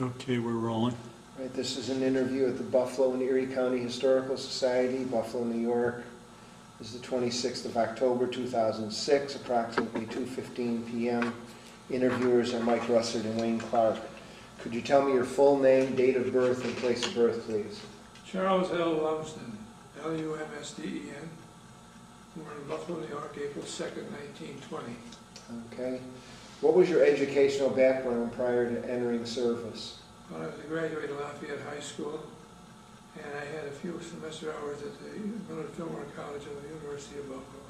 Okay, we're rolling. Right, this is an interview at the Buffalo and Erie County Historical Society, Buffalo, New York. This is the 26th of October, 2006, approximately 2:15 PM. Interviewers are Mike Russert and Wayne Clark. Could you tell me your full name, date of birth, and place of birth, please? Charles L. Lumsden, L-U-M-S-D-E-N, born in Buffalo, New York, April 2nd, 1920. Okay. What was your educational background prior to entering service? When I was a graduate of Lafayette High School, and I had a few semester hours at the Millard Fillmore College of the University of Buffalo.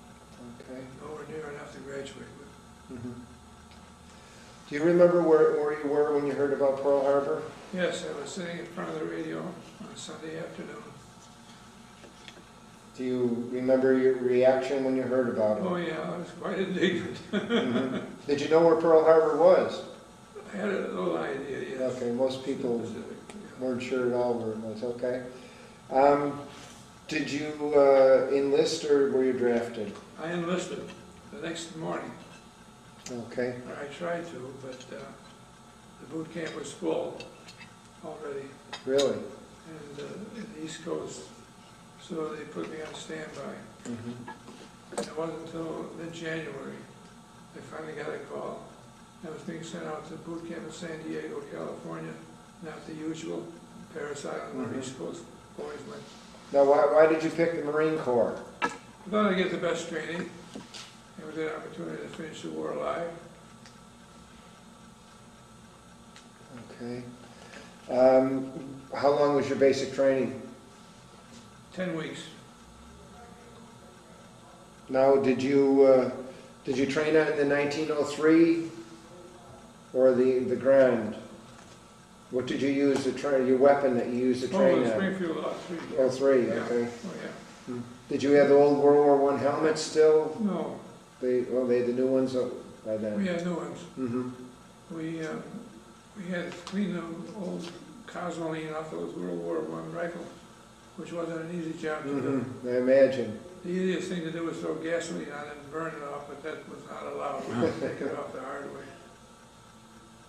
Okay. Nowhere near enough to graduate with. Mhm. Do you remember where, where you were when you heard about Pearl Harbor? Yes, I was sitting in front of the radio on a Sunday afternoon. Do you remember your reaction when you heard about it? Oh, yeah, I was quite indignant. Mhm. Did you know where Pearl Harbor was? I had a little idea, yes. Okay, most people Specific, yeah. weren't sure at all where it was, okay. Um, Did you uh, enlist or were you drafted? I enlisted the next morning. Okay, I tried to, but uh, the boot camp was full already, really? and uh, the East Coast, so they put me on standby. And it wasn't until mid-January, I finally got a call. I was being sent out to boot camp in San Diego, California, not the usual Parris Island where Mhm. East Coast boys went. Now, why, why did you pick the Marine Corps? I thought I'd get the best training, it was an opportunity to finish the war alive. Okay. Um, How long was your basic training? Ten weeks, Now, did you, uh, did you train out in the 1903 or the, the Garand? What did you use to train, your weapon that you used to oh, train the at? Springfield lot three. Oh, three, Yeah. okay. Oh, yeah. Did you have the old World War One helmets still? No, They, well, they had the new ones by we had new ones. Mm-hmm. We, um, we had to clean the old Cosmoline off those World War One rifles, which wasn't an easy job to do. Mm-hmm. I imagine. The easiest thing to do was throw gasoline on it and burn it off, but that was not allowed. We had to take it off the hard way.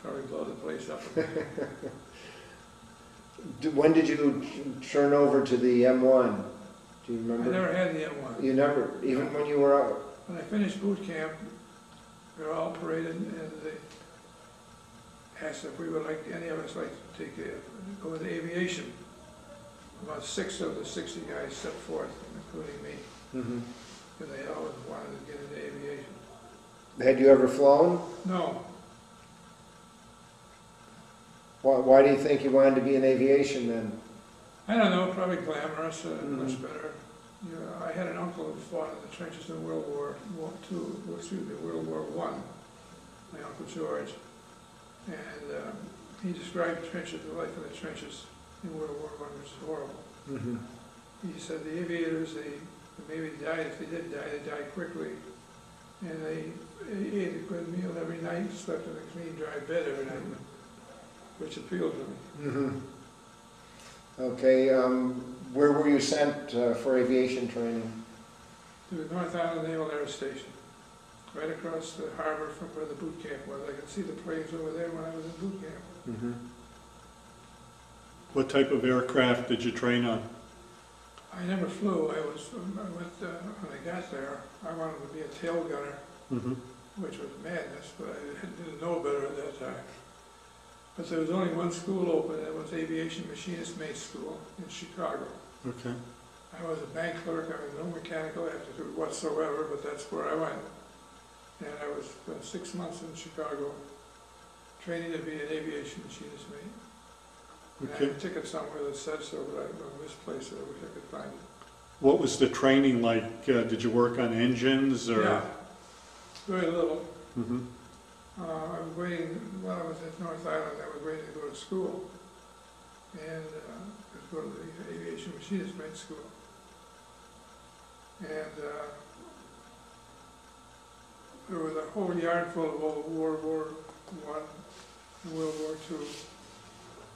Probably blow the place up. D- When did you turn over to the M1? Do you remember? I remember? never had the M1. You never, even when you were out? When I finished boot camp, we were all paraded and they asked if we would like, any of us like to take, a- go into aviation. About six of the sixty guys stepped forth, including me, Mhm. because they always wanted to get into aviation. Had you ever flown? No, Why, why do you think you wanted to be in aviation then? I don't know, probably glamorous, uh, much Mhm. better. You know, I had an uncle who fought in the trenches in World War War Two, well, excuse me, World War One, my uncle George. And um, he described trenches, the life in the trenches in World War One, which is horrible. Mhm. He said the aviators, they they maybe died, if they did die, they died quickly. And they ate a good meal every night, slept in a clean, dry bed every night, which appealed to me. Mhm. Okay, um, where were you sent uh, for aviation training? to the North Island Naval Air Station, right across the harbor from where the boot camp was. I could see the planes over there when I was in boot camp. Mhm. What type of aircraft did you train on? I never flew. I was, I went, uh, when I got there, I wanted to be a tail gunner, Mm-hmm. which was madness, but I didn't know better at that time. But there was only one school open, and it was Aviation Machinist Mate School in Chicago. Okay. I was a bank clerk, I was no mechanical aptitude whatsoever, but that's where I went. And I was uh, six months in Chicago, training to be an aviation machinist mate. And I had a ticket somewhere that said so, but I I misplaced it, I wish I could find it. What was the training like? Uh, did you work on engines or? Yeah, very little. Mhm. Uh, I was waiting, while I was at North Island, I was waiting to go to school. And, uh, to go to the aviation machinist mate school. And, uh, there was a whole yard full of old World War One World War Two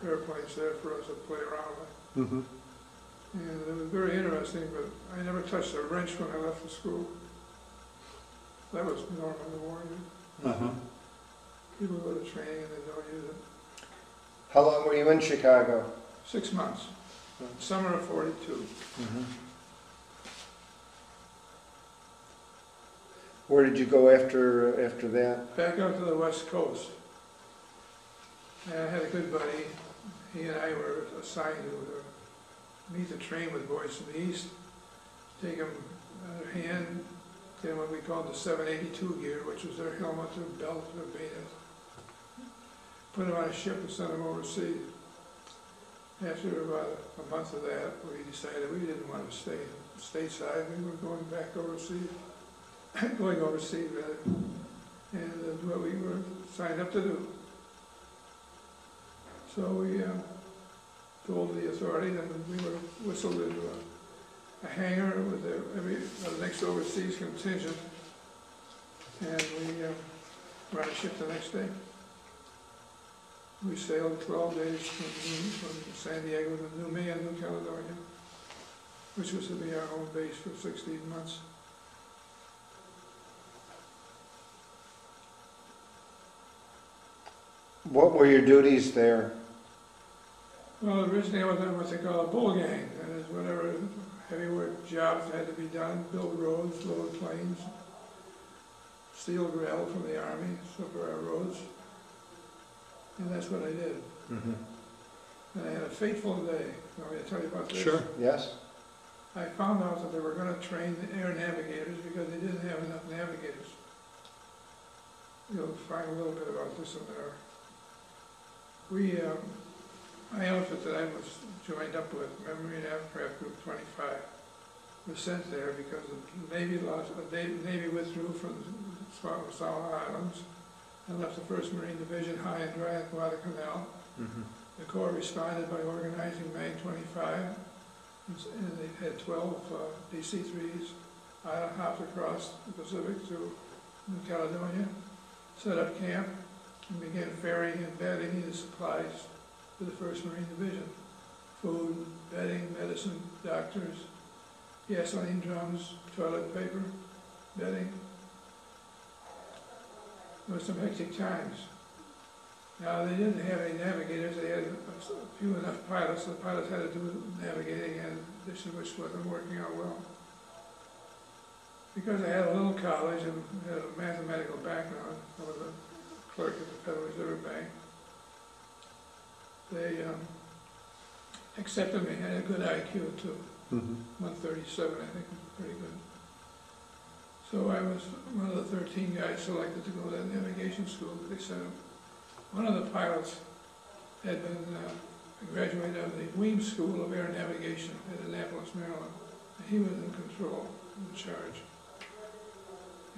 airplanes there for us to play around with. Mhm. And it was very interesting, but I never touched a wrench when I left the school. That was normal in the war. you- Uh-huh. People go to training and they don't use it. How long were you in Chicago? Six months, summer of forty-two. Where did you go after, after that? back out to the west coast. And I had a good buddy, he and I were assigned to uh, meet the train with boys from the east, take them uh, hand, get what we called the seven eighty-two gear, which was their helmet, their belt, their beta. Put them on a ship and send them overseas. After about a month of that, we decided we didn't want to stay stateside, we were going back overseas, going overseas rather. And that's what we were signed up to do. So we uh, told the authority and we were whistled into a- a hangar with the, every, the next overseas contingent. And we uh, were a ship the next day. We sailed twelve days from, from San Diego to Noumea, New Caledonia, which was to be our home base for sixteen months. What were your duties there? Well, originally I was what they call a bull gang, that is whatever heavy work jobs had to be done, build roads, load planes, steal gravel from the army, so for our roads. And that's what I did. And I had a fateful day, want me to tell you about this? Sure. Yes? I found out that they were gonna train the air navigators because they didn't have enough navigators. You'll find a little bit about this in there. We, um, my outfit that I was joined up with, Marine Aircraft Group twenty-five, was sent there because the Navy lost, the Navy withdrew from the Solomon Islands and left the First Marine Division high and dry at Guadalcanal. The Corps responded by organizing MAG 25, and they had 12 uh, DC-3s island hopped across the Pacific to New Caledonia, set up camp, and began ferrying and bedding needed supplies to the First Marine Division. Food, bedding, medicine, doctors, gasoline drums, toilet paper, bedding. There were some hectic times. Now, they didn't have any navigators, they had a few enough pilots, the pilots had to do navigating, and this is which wasn't working out well. Because I had a little college and had a mathematical background, I was a clerk at the Federal Reserve Bank. They, um, accepted me, I had a good IQ too, one thirty-seven, I think, was pretty good. So I was one of the thirteen guys selected to go to that navigation school that they set up. One of the pilots had been uh, graduated out of the Weems School of Air Navigation at Annapolis, Maryland. And he was in control, in charge.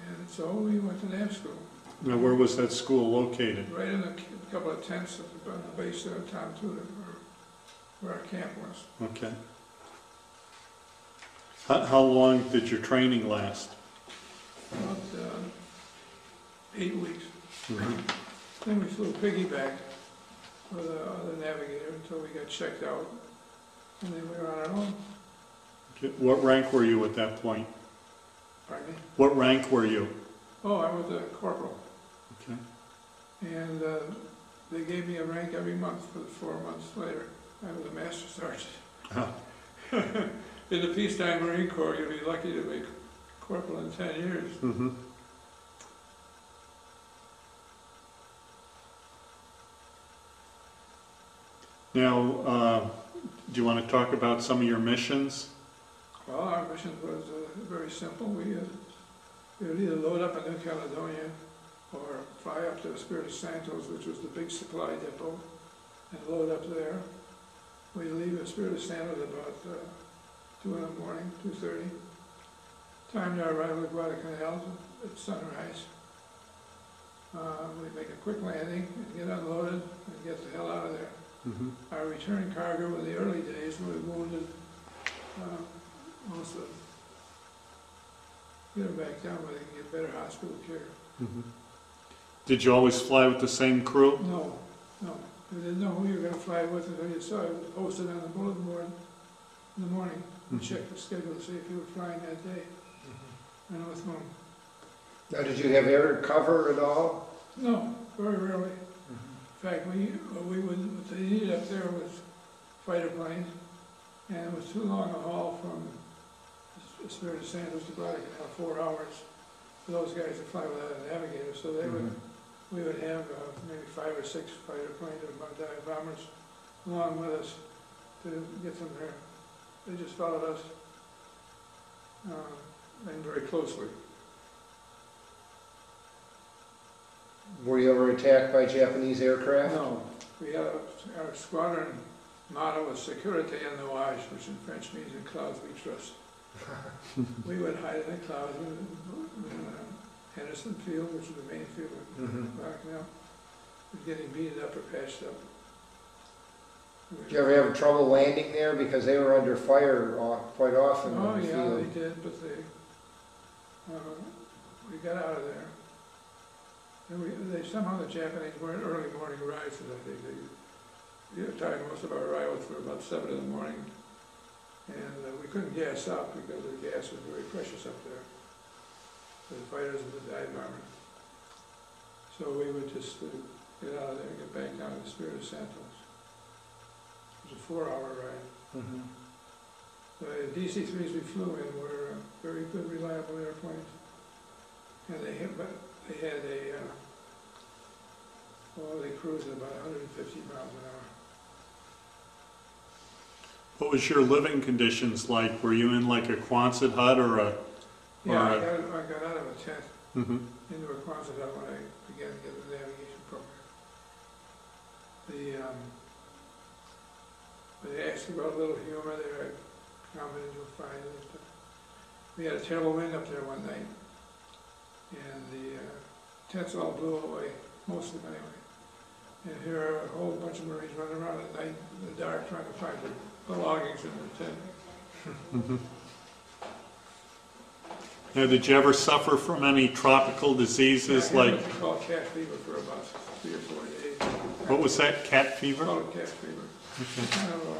And so we went to nav school, Now, where was that school located? right in a couple of tents at the, on the base of Tontouta, where, where our camp was. Okay. How, how long did your training last? About uh, eight weeks. Then we flew piggyback with the other navigator until we got checked out. And then we were on our own. Okay, What rank were you at that point? Pardon me? What rank were you? Oh, I was a corporal. And uh, they gave me a rank every month for the four months later. I was a master sergeant. In the peacetime Marine Corps, you'd be lucky to make corporal in ten years. Mm-hmm. Now, uh, do you want to talk about some of your missions? Well, our mission was uh, very simple. We, uh, we would either load up in New Caledonia or fly up to Espiritu Santos, which was the big supply depot, and load up there. We leave Espiritu Santos about uh, two in the morning, two thirty. Time to arrive at Guadalcanal at sunrise. Uh, we make a quick landing and get unloaded and get the hell out of there. Mm-hmm. Our return cargo in the early days were wounded, uh, also get them back down where they can get better hospital care. Mm-hmm. Did you always fly with the same crew? No, no, we didn't know who you were gonna fly with until you saw it posted on the bulletin board in the morning. We Mhm. checked the schedule to see if you were flying that day, mm-hmm. and with whom. Now, did you have air cover at all? No, very rarely. Mm-hmm. In fact, we, we would, what they needed up there was fighter planes, and it was too long a haul from Espiritu Santos to Guadalcanal, four hours for those guys to fly without a navigator, so they would, mm-hmm. We would have uh, maybe five or six fighter planes or bombers along with us to get them there. They just followed us, uh, and very closely. Were you ever attacked by Japanese aircraft? No, we had, a- our squadron motto was Securite en nuage, which in French means in clouds we trust. We would hide in the clouds in in, uh, Henderson Field, which is the main field in Mhm. Rockville, was getting beaten up or patched up. Did you ever have trouble landing there because they were under fire quite often Oh, the yeah, field? they did, but they, uh, we got out of there. And we, they, somehow the Japanese weren't early morning rises, I think, they, the time most of our arrivals were about seven in the morning. And uh, we couldn't gas up because the gas was very precious up there, for the fighters and the dive bombers. So we would just uh, get out of there and get back down to the Espiritu Santos. It was a four-hour ride. Mhm. The DC-3s we flew in were uh, very good, reliable airplanes. And they had, but they had a, uh, well, they cruised at about hundred and fifty miles an hour. What was your living conditions like? Were you in like a Quonset hut or a? Yeah, I got, I got out of a tent Mhm. into a Quonset hut when I began to get the navigation program. The, um, they asked about a little humor there, I commented you'll find it. We had a terrible wind up there one night, and the uh, tents all blew away, most of them anyway. And here are a whole bunch of Marines running around at night in the dark trying to find their belongings in their tent. Now, did you ever suffer from any tropical diseases I like, what they call cat fever for about three or four days. what was that, cat fever? Call it cat fever. Kind of, uh,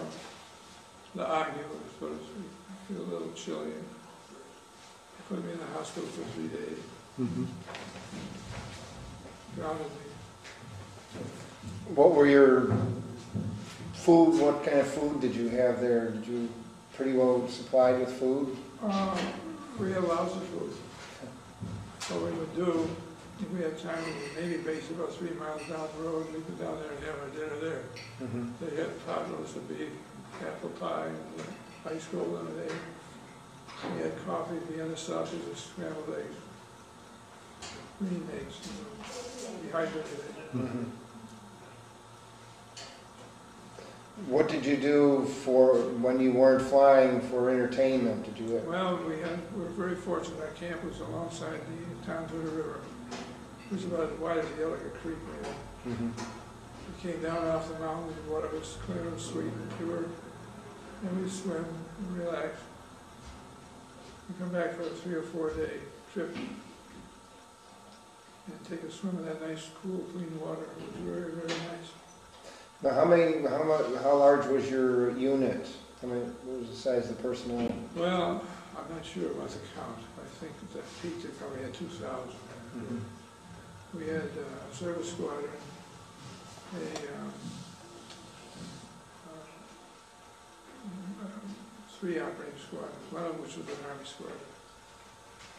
the ague, so to speak. I feel a little chilly. They Put me in the hospital for three days, Mm-hmm. grounded me. What were your food, what kind of food did you have there? Did you pretty well supplied with food? Uh, we had lousy food. What we would do, if we had time, we maybe base about three miles down the road, we'd go down there and have our dinner there. Mhm. They had pot roast of beef, apple pie, and ice cold lemonade. We had coffee, Vienna sausages, scrambled eggs, green eggs, you know, dehydrated eggs. Mhm. What did you do for, when you weren't flying for entertainment? Did you, Well, we had, we were very fortunate, our camp was alongside the Tontouta river. It was about as wide as the Ellicott Creek, maybe. Mhm. We came down off the mountain, the water was clear and sweet and pure, and we swim and relax. We come back for a three or four day trip and take a swim in that nice, cool, clean water. It was very, very nice. Now how many, how mu, how large was your unit? How many, what was the size of the personnel? Well, I'm not sure about the count. I think at that peak they probably had two thousand. We had uh, a service squadron, a, um, uh, um, three operating squadrons, one of which was an army squadron.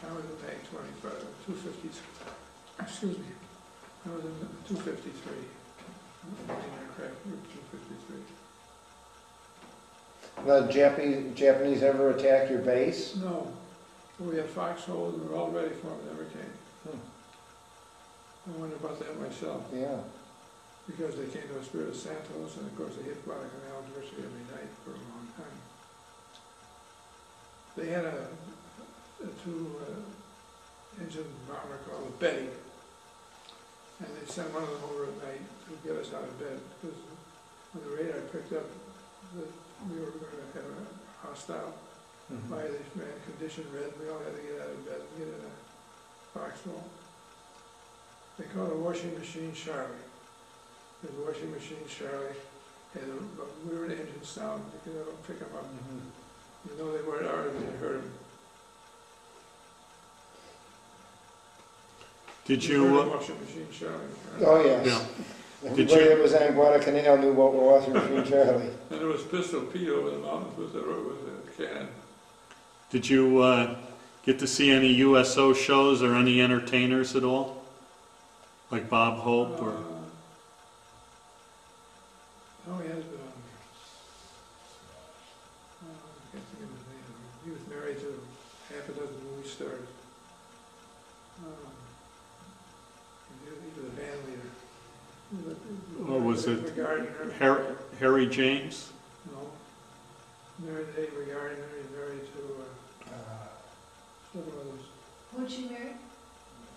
I was in Tank twenty-five, two fifty, excuse me, I was in two fifty-three, The Japanese, Japanese ever attack your base? No, we had foxholes, and we were all ready for them, they never came. Hmm. I wonder about that myself. Yeah. Because they came to Espiritu Santos, and of course they hit Guadalcanal virtually every night for a long time. They had a, a two, uh, engine bomber called the Betty. And they sent one of them over at night to get us out of bed, because when the radar picked up that we were gonna have a hostile Mhm. violation, man, condition red, we all had to get out of bed and get in a foxhole. They called a washing machine Charlie. The washing machine Charlie had a weird engine sound, you could pick them up, Mhm. you know they weren't ours, when you heard them. Did you, the uh, Washing machine Charlie. right? Oh, yes. yeah, Everybody that was on Guadalcanal knew what was Refuge Charlie. And there was Pistol Pete over the mountains with the, with the cannon. Did you uh, get to see any USO shows or any entertainers at all? Like Bob Hope or? Uh, Oh, he has been on there. Uh, I can't think of his name. He was married to half a dozen movie stars. Um, He was he was a band leader. He was a- Oh, was it Ava Gardner. Har- Harry James? No. Married to Ava Gardner, he's married to, uh, some of those, Who'd she marry?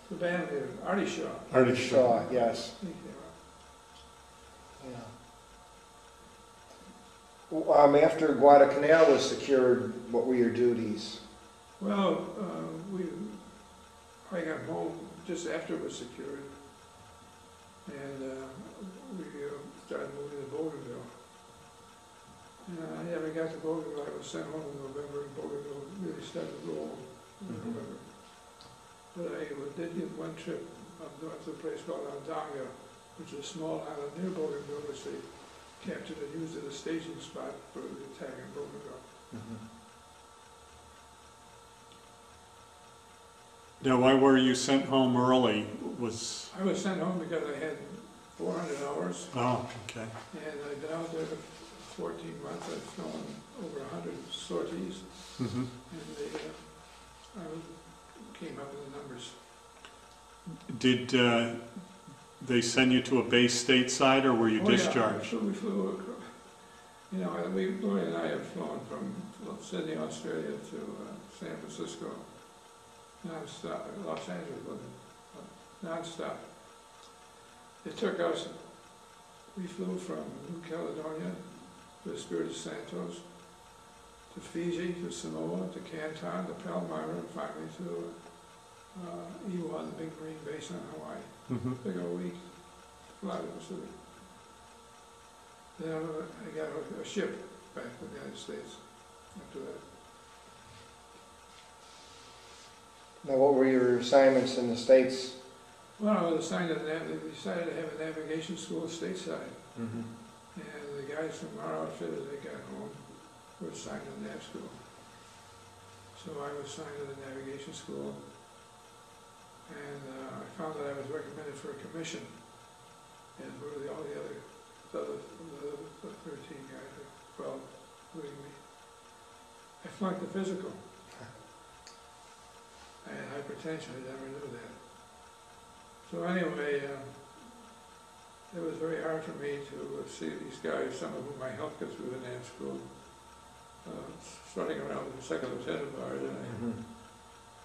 the band leader, Artie Shaw. Artie Shaw, yes. I think they were. Yeah. Well, Um, after Guadalcanal was secured, what were your duties? Well, uh, we, I got home just after it was secured, and uh, we uh, started moving to Bougainville. And I never got to Bougainville, I was sent home in November, and Bougainville really started to roll in Mhm. November. But I did get one trip up north to a place called Ondonga, which is a small island near Bougainville, which they captured and used as a staging spot for the attack on Bougainville. Now, why were you sent home early? Was, I was sent home because I had four hundred hours, oh, okay. and I've been out there for fourteen months, I've flown over a hundred sorties, Mhm. and they, uh, I was- came up with the numbers. Did uh, they send you to a base stateside or were you Oh, yeah, discharged? So we flew, acro- you know, we, Gloria and I have flown from Sydney, Australia to uh, San Francisco, nonstop, Los Angeles, wasn't it? nonstop. It took us, we flew from New Caledonia to the Espiritu Santos, to Fiji, to Samoa, to Canton, to Palmyra, and finally to uh, Ewa, the big green base on Hawaii. Mhm. Took a week, fly to the city. Then I got a- a ship back to the United States after that. Now, what were your assignments in the States? Well, I was assigned to, we decided to have a navigation school stateside, Mm-hmm. and the guys from our outfit, as they got home, were assigned to the nav school. So I was assigned to the navigation school, and uh, I found that I was recommended for a commission, as were the, all the other, the the other thirteen guys, or twelve, including me. I flunked the physical. I had hypertension, I never knew that. So anyway, um, it was very hard for me to see these guys, some of whom I helped get through the nav school, uh, starting around the second lieutenant bar, and I Mm-hmm.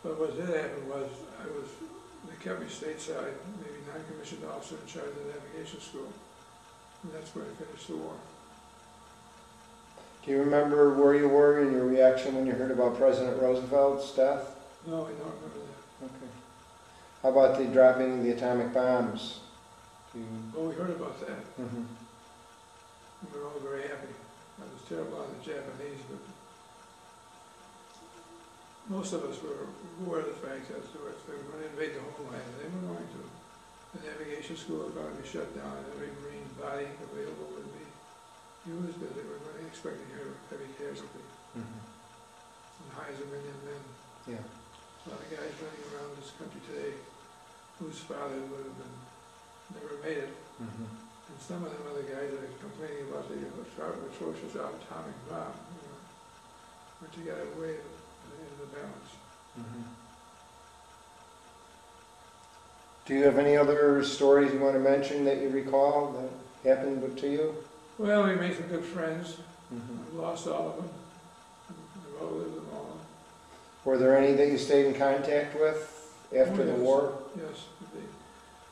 but what did happen was, I was, they kept me stateside, maybe non-commissioned officer in charge of the navigation school. And that's where I finished the war. Do you remember where you were and your reaction when you heard about President Roosevelt's death? No, I don't remember that. Okay. How about the dropping of the atomic bombs? Do you... Oh, we heard about that. Mhm. We were all very happy. That was terrible on the Japanese, but most of us were aware of the fact that they were they were going to invade the homeland, and they were going to. The navigation school was going to be shut down, and every marine body available would be used, but they were really expecting heavy heavy casualty. Mhm. and hires a million men. Yeah. A lot of guys running around this country today whose father would have been, never made it. Mhm. And some of them are the guys that are complaining about the atro- atrocious atomic bomb, you know. But you gotta weigh it in the balance. Mhm. Do you have any other stories you want to mention that you recall that happened to you? Well, we made some good friends. Mhm. I've lost all of them. I've outlived them all. Were there any that you stayed in contact with after Oh, the war? Yes, indeed.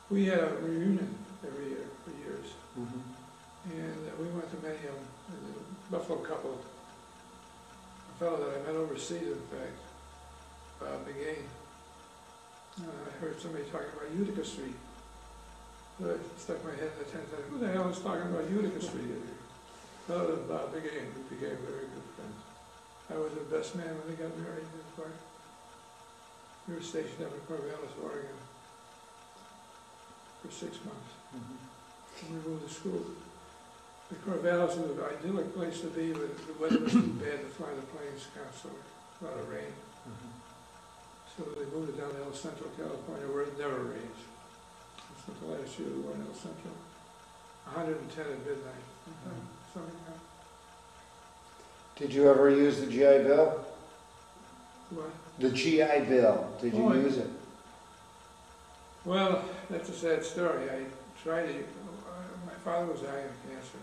We had a reunion every year for years. Mhm. And uh, we went to many of them, And the Buffalo couple, a fellow that I met overseas, in fact, Bob Begane. Uh, I heard somebody talking about Utica Street. So I stuck my head in the tent, and said, who the hell is talking about Utica Street? Other than Bob Begane, we became very good friends. I was their best man when they got married, in fact. We were stationed up in Corvallis, Oregon, for six months. Mhm. when we moved to school. The Corvallis was an idyllic place to be, but the weather was too bad to fly the planes constantly, a lot of rain. So they moved it down to El Centro, California, where it never rains. Spent the last year we were in El Centro, hundred and ten at midnight, something like that. Did you ever use the GI Bill? What? The GI Bill, did you Oh, use it? Well, that's a sad story. I tried to, uh, my father was dying of cancer.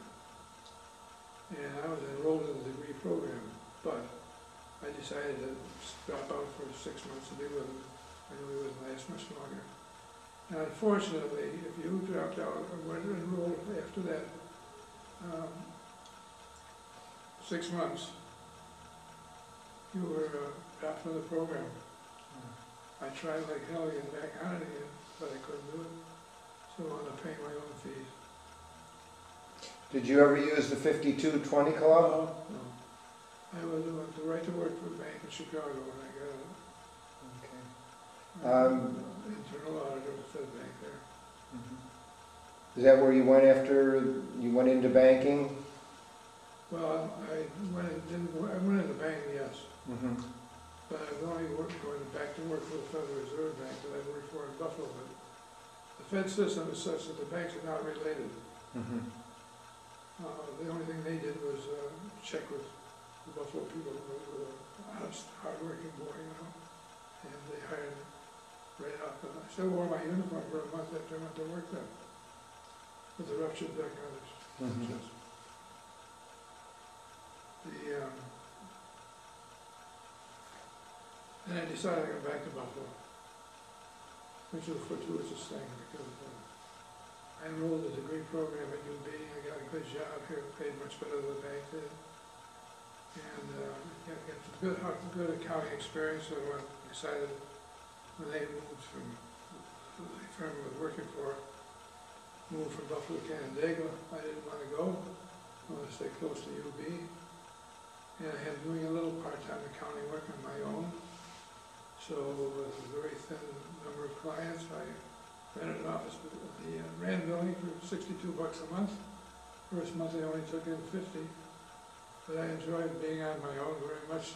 And I was enrolled in the degree program, but I decided to drop out for six months to be with him. I knew he wouldn't last much longer. And unfortunately, if you dropped out or weren't enrolled after that, um, six months, you were uh, dropped from the program. I tried like hell to get back on it again, but I couldn't do it. So I wound to pay my own fees. Did you ever use the fifty-two twenty club? No, no. I was doing the right to work for a bank in Chicago when I got it. Okay. Um, Internal auditor at the Fed Bank there. Is that where you went after, you went into banking? Well, I went, didn't, go- I went in the bank, yes, Mhm. but I was only work, going back to work for the Federal Reserve Bank that I worked for in Buffalo, but the Fed system is such that the banks are not related. Mhm. Uh, the only thing they did was, uh, check with the Buffalo people, who were uh, honest, hardworking boy, you know, and they hired me right off, and I still wore my uniform for a month after I went to work there, with the ruptured duck and others. Mhm. Just The, um, and I decided to go back to Buffalo, which was a fortuitous thing, because, uh, I enrolled in the degree program at UB, I got a good job here, paid much better than the bank did. And, uh, got, a good, good accounting experience, so I decided when they moved from, the firm I was working for, moved from Buffalo to Canandaigua, I didn't wanna go, I wanted to stay close to UB. And I had doing a little part-time accounting work on my own. So with a very thin number of clients, I rented an office at the uh, Rand Building for sixty-two bucks a month. First month I only took in fifty, but I enjoyed being on my own very much.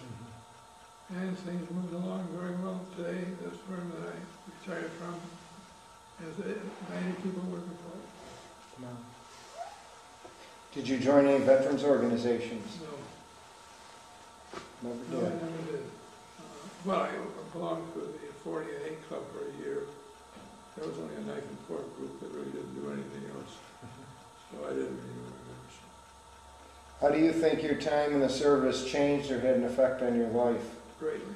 And things moved along very well. Today, this firm that I retired from has uh, ninety people working for it. Wow. Did you join any veterans organizations? So, Never no, I did. never did. Well, I belonged to the 48 club for a year. That was only a knife and fork group that really didn't do anything else. So I didn't my membership. How do you think your time in the service changed or had an effect on your life? greatly.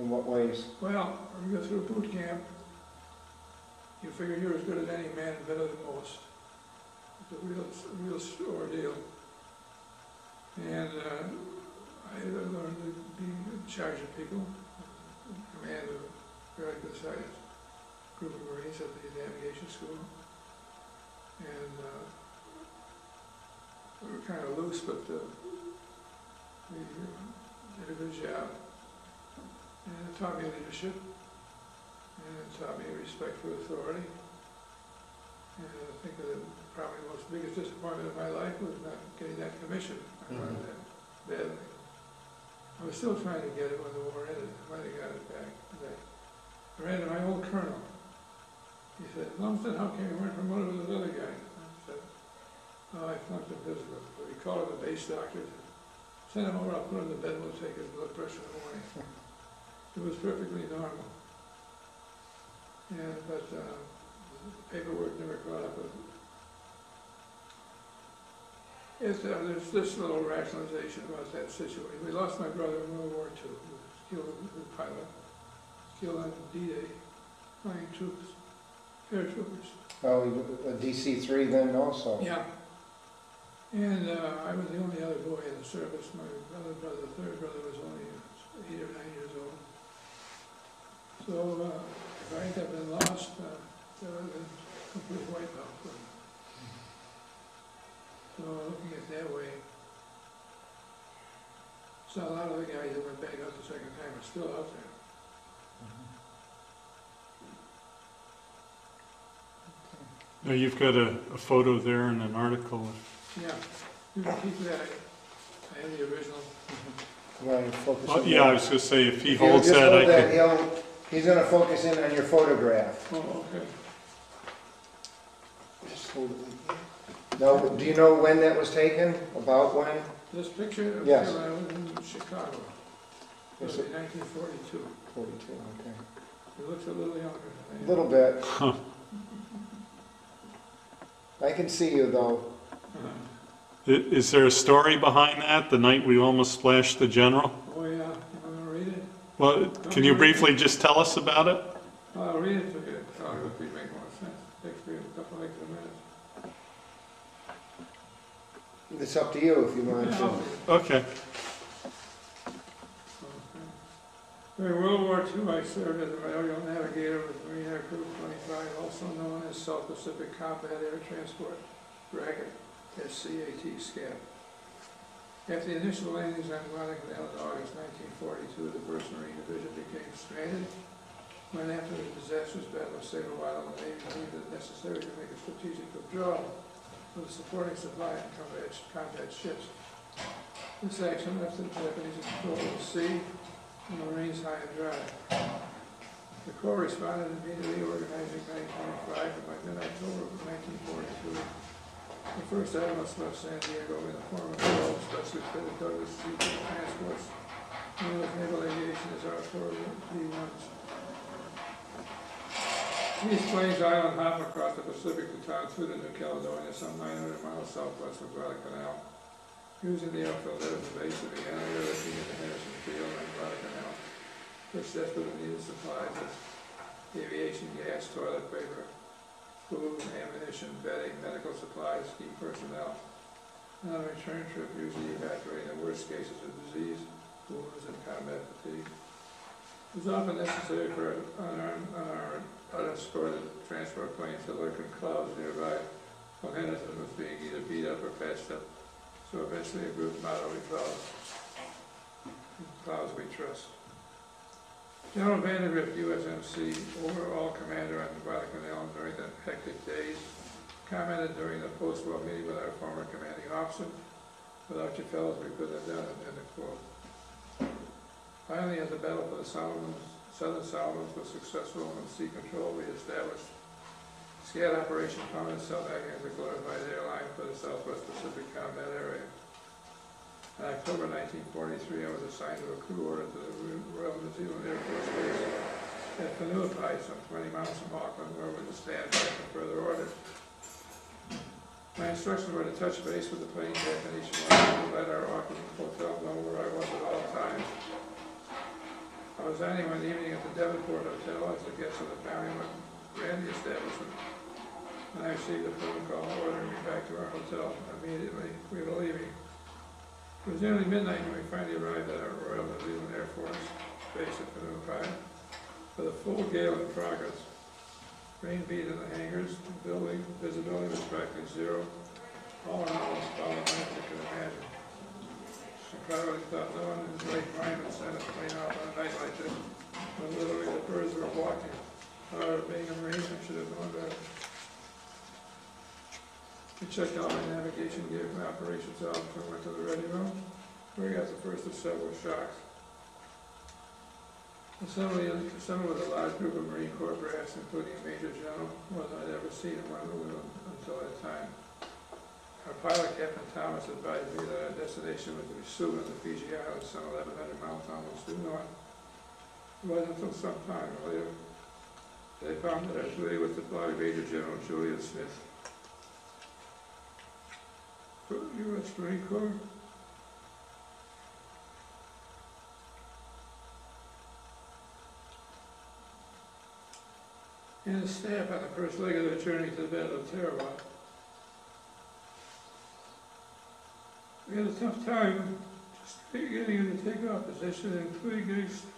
In what ways? Well, when you go through boot camp, you figure you're as good as any man and better than most. It's a real, real ordeal. And uh, I learned to be in charge of people, command of a very good sized group of Marines at the navigation school. And uh, we were kind of loose, but uh, we uh, did a good job. And it taught me leadership, and it taught me respect for authority. And I think that probably the most biggest disappointment of my life was not getting that commission. I wanted that badly. I was still trying to get it when the war ended, I finally got it back. And I ran to my old colonel. He said, Lumsden, how come you weren't promoted with this other guy? I said, oh, I flunked the physical. So he called up the base doctor, send him over, I'll put him to bed, we'll take his blood pressure in the morning. It was perfectly normal. And, but, uh, the paperwork never caught up with Uh, there's this little rationalization about that situation. We lost my brother in World War II, who was killed as a pilot, killed on D-Day, flying troops, paratroopers. Oh, a DC three then also? Yeah. And, uh, I was the only other boy in the service. My other brother, the third brother, was only eight or nine years old. So, uh, if I had been lost, uh, there would have been complete wipeout for me. So looking at it that way, so a lot of the guys that went back out the second time are still out there. Mm-hmm. Now, you've got a, a photo there and an article. Yeah, you can keep that, I have the original. Mm-hmm. Want to focus Well, on yeah, I that? was gonna say, if he If you holds just that, I hold that, could, he'll- He's gonna focus in on your photograph. Oh, okay. Just hold it like that. Now, do you know when that was taken? About when? This picture of Yes. when I was in Chicago, it was Yes, in nineteen forty-two. Forty-two, okay. He looks a little younger A than I am. little bit. I can see you though. I- is there a story behind that, the night we almost splashed the general? Oh, yeah, you wanna read it? Well, can you briefly just tell us about it? I'll read it to you, tell you if it make more sense. Takes me a couple extra minutes. It's up to you if you want to. I'll read it. Okay. Okay. During World War II, I served as a aerial navigator with Marine Air Crew 25, also known as South Pacific Combat Air Transport, bracket, SCAT, SCAT. After the initial landings on Guadalcanal in August 1942, the First Marine Division became stranded. When after the disastrous Battle of Savo Island, the Navy deemed it necessary to make a strategic withdrawal of the supporting supply and combat, combat ships. This action left the Japanese in control of the sea and the Marines high and dry. The Corps responded immediately, organizing 1945, and by mid-October of 1942, the first Admirals left San Diego in the form of 12 specially fitted Douglas C. transports, known naval aviation as Artillery D-1s. These planes island hop across the Pacific to town through the New Caledonia, some 900 miles southwest of Guadalcanal, using the airfield as the base of the lifting at the Henderson Field and Guadalcanal, which desperately needed supplies of aviation gas, toilet paper, food, ammunition, bedding, medical supplies, key personnel. On a return trip, usually evacuating the worst cases of disease, wounds, and combat fatigue. It was often necessary for unarmed, unarmed, unescorted transport planes to lurk in clouds nearby while Henderson was being either beat up or patched up. So eventually a group motto we followed. Clouds we trust. General Vandegrift, USMC, overall commander on Guadalcanal during the hectic days, commented during the post-war meeting with our former commanding officer, without you fellows, we couldn't have done it, end of quote. Finally, at the battle for the Solomons, Southern Solomons was successful in sea control We established SCAT operation found South acting as a glorified airline for the Southwest Pacific combat area. In October 1943, I was assigned to a crew order to the Royal New Zealand Air Force Base at Whenuapai, some 20 miles from Auckland, where we to stand by for further orders. My instructions were to touch base with the plane Japanese one to let our Auckland hotel know where I was at all times. I was dining one evening at the Devonport Hotel as a guest of the of Randy establishment. And I received a phone call ordering me back to our hotel immediately. We were leaving. It was nearly midnight when we finally arrived at our Royal New Zealand Air Force base at Whenuapai. With a full gale in progress. Rain beat in the hangars, the building, visibility was practically zero. All in all, it was foul as you can imagine. I probably thought no one in his right mind would send a plane out on a night like this, when literally the birds were walking. However, being a Marine, I should have known better. We checked out my navigation gear from operations out and went to the ready room, where we got the first of several shocks. Assembly, assembled with a large group of Marine Corps brass, including a Major General, than I'd ever seen in one room until that time. Our pilot, Captain Thomas, advised me that our destination was to be soon in the Fiji Islands, some eleven hundred miles almost due north. It wasn't until some time later, they found that our duty was to fly Major General Julian Smith. U.S. Marine Corps. And his staff on the first leg of their journey to the Battle of Tarawa. We had a tough time just getting in the takeoff position, including getting st-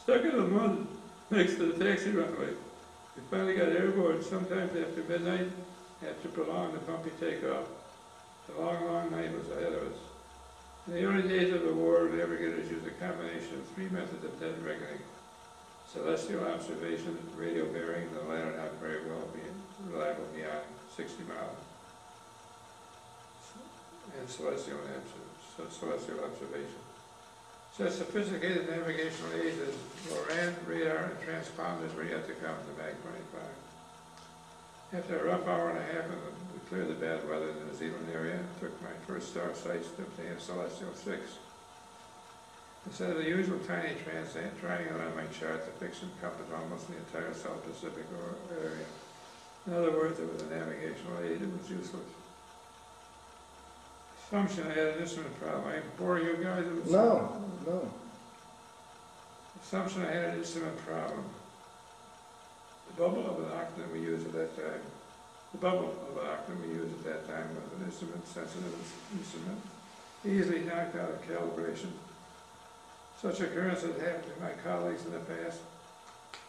stuck in the mud next to the taxi runway. We finally got airborne sometimes after midnight, after prolonged and bumpy takeoff. The long, long night was ahead of us. In the early days of the war, navigators used a combination of three methods of dead reckoning. Celestial observation, radio bearing, and the latter not very well being reliable beyond sixty miles. And celestial, celestial observation. Such sophisticated navigational aids as LORAN, radar, and transponders were yet to come to MAG twenty-five. After a rough hour and a half of the, we cleared the bad weather in the New Zealand area, and took my first star sights to celestial fix. Instead of the usual tiny trans- triangle on my chart, the fix encompassed almost the entire South Pacific area. In other words, it was a navigational aid, it was useless. Assumption I had an instrument problem, I bore you guys with. No, no. Assumption I had an instrument problem. The bubble of an octant we used at that time, the bubble of an octant we used at that time was an instrument, sensitive instrument, easily knocked out of calibration. Such occurrence had happened to my colleagues in the past.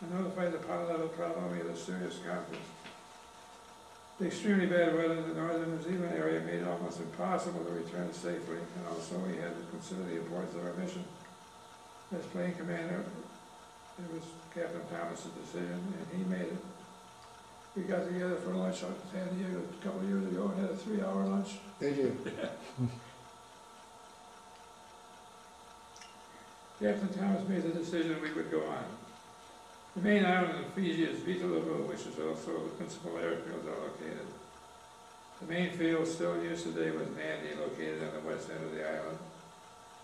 I notified the pilot of the problem, had a serious conference. The extremely bad weather in the northern New Zealand area made it almost impossible to return safely, and also we had to consider the importance of our mission. As plane commander, it was Captain Thomas's decision, and he made it. We got together for lunch on San Diego a couple of years ago and had a three-hour lunch. Did you? Captain Thomas made the decision we would go on. The main island of Fiji is Viti Levu, which is also the principal airfield located. The main field still in use today was Nandi, located on the west end of the island.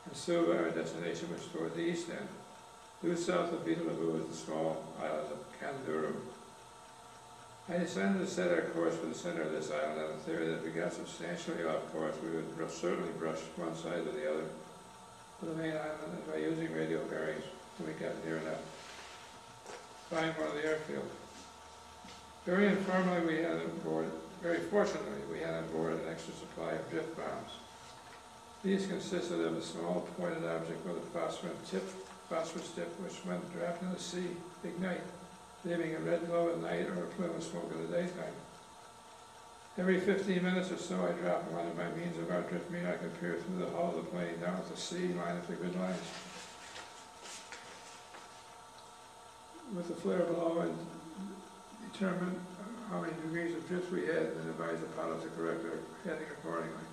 And Suva, our destination, was toward the east end. Due south of Viti Levu is the small island of Kadavu. I decided to set our course for the center of this island on the theory that if we got substantially off course, we would br- certainly brush one side or the other of the main island and by using radio bearings we got near enough. Of the airfield. Very informally, we had on board, very fortunately, we had on board an extra supply of drift bombs. These consisted of a small pointed object with a phosphorus tip, phosphorus tip, which when dropped in the sea, ignite, leaving a red glow at night or a plume of smoke in the daytime. Every fifteen minutes or so, I drop one of my means of our drift mean I could peer through the hull of the plane down at the sea, line up the good lines. With the flare below and determine how many degrees of drift we had and advise the pilot to correct our heading accordingly.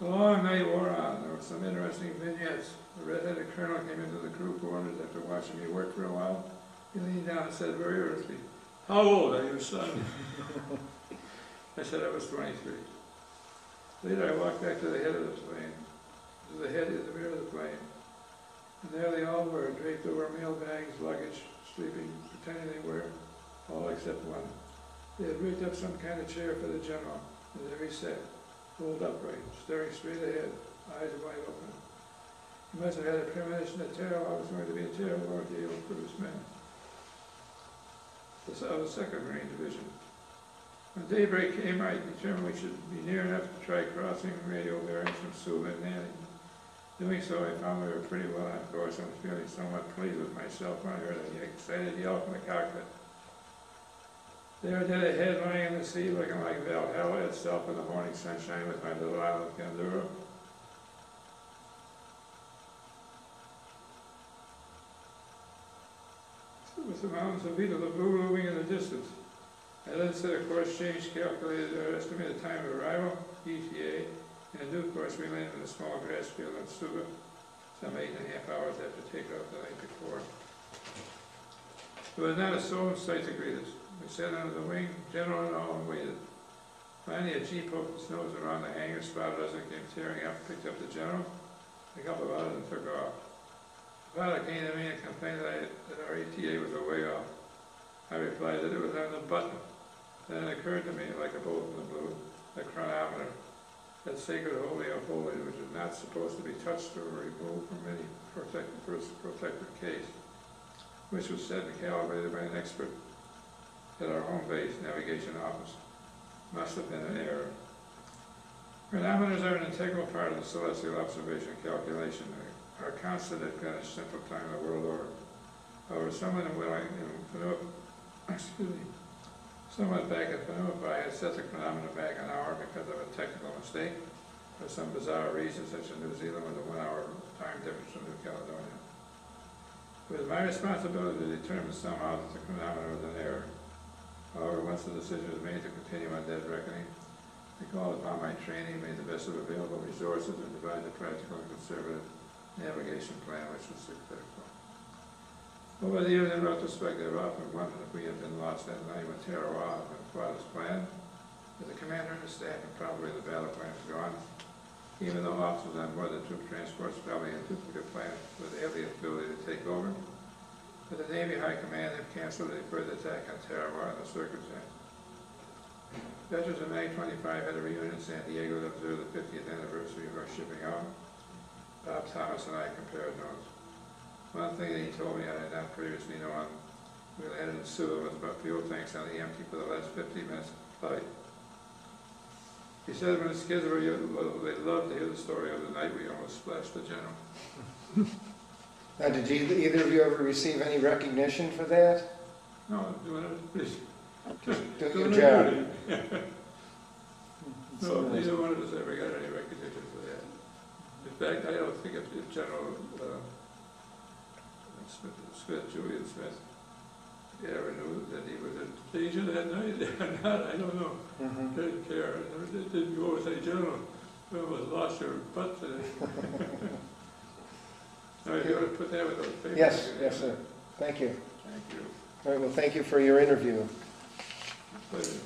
The long night wore on. There were some interesting vignettes. The red-headed colonel came into the crew quarters after watching me work for a while. He leaned down and said very earnestly, "How old are you, son?" I said I was twenty-three. Later, I walked back to the head of the plane, the head in the rear of the plane. They all were, draped over mail bags, luggage, sleeping, pretending they were, all except one. They had rigged up some kind of chair for the general, and there he sat, pulled upright, staring straight ahead, eyes wide open. He must have had a premonition that Tarawa was going to be a terrible ordeal for his men. Of the Second Marine Division. When daybreak came, I determined we should be near enough to try crossing radio bearings from Suva and Nandi. Doing so, I found we were pretty well on course and was feeling somewhat pleased with myself when I heard a excited yell from the cockpit. There dead ahead, lying in the sea, looking like Valhalla itself in the morning sunshine, with my little island of Kadavu. With the mountains of Viti Levu looming in the distance. I then set a course change, calculated our estimated time of arrival, ETA, and a new course we landed in a small grass field in Suva, some eight and a half hours after takeoff the night before. There was not a soul in sight to greet us. We sat under the wing, general and all, and waited. Finally, a jeep poked its nose around the hangar, spotted us, and came tearing up, picked up the general, a couple of others, and took off. The pilot came to me and complained that, I, that our ETA was a way off. I replied that it was on the button. Then it occurred to me, like a bolt in the blue, sacred holy of holies, which is not supposed to be touched or removed from any protected, protected case, which was set and calibrated by an expert at our home base navigation office. Must have been an error. Chronometers are an integral part of the celestial observation calculation. They are constant at Greenwich Central Time of the world order. However, someone in Willing, in excuse me, someone back at Whenuapai, I had set the chronometer back an hour because of a technical mistake for some bizarre reason, such as New Zealand with a one-hour time difference from New Caledonia. It was my responsibility to determine somehow that the chronometer was an error. However, once the decision was made to continue on dead reckoning, I called upon my training, made the best of available resources, and devised a practical and conservative navigation plan which was successful. Over the years, in retrospect, I've often wondered if we had been lost that night when Tarawa fought his plan. As the commander and the staff, and probably the battle plan is gone. Even though officers on board the troop transports probably duplicate plans with every ability to take over. But the Navy High Command have canceled a further attack on Tarawa in the circumstance. Veterans of MAG 25 had a reunion in San Diego to observe the 50th anniversary of our shipping out. Bob Thomas and I compared notes. One thing that he told me I had not previously known, we landed in Suva with about fuel tanks on the empty for the last 50 minutes flight. He said when his kids were young, they loved to hear the story of the night we almost splashed the general. Now, did you- either of you ever receive any recognition for that? No, doing it, please. Doing your job. No, neither one of us ever got any recognition for that. In fact, I don't think if if General, uh, Smith, Smith, Julian Smith, ever knew that he was in danger that night or not, I don't know. Mhm. Didn't care, I didn't go and say, General, you almost lost your butt today. Right, you to put that with those papers? Yes, yes, sir. Thank you. Thank you. All right, well, thank you for your interview. Pleasure.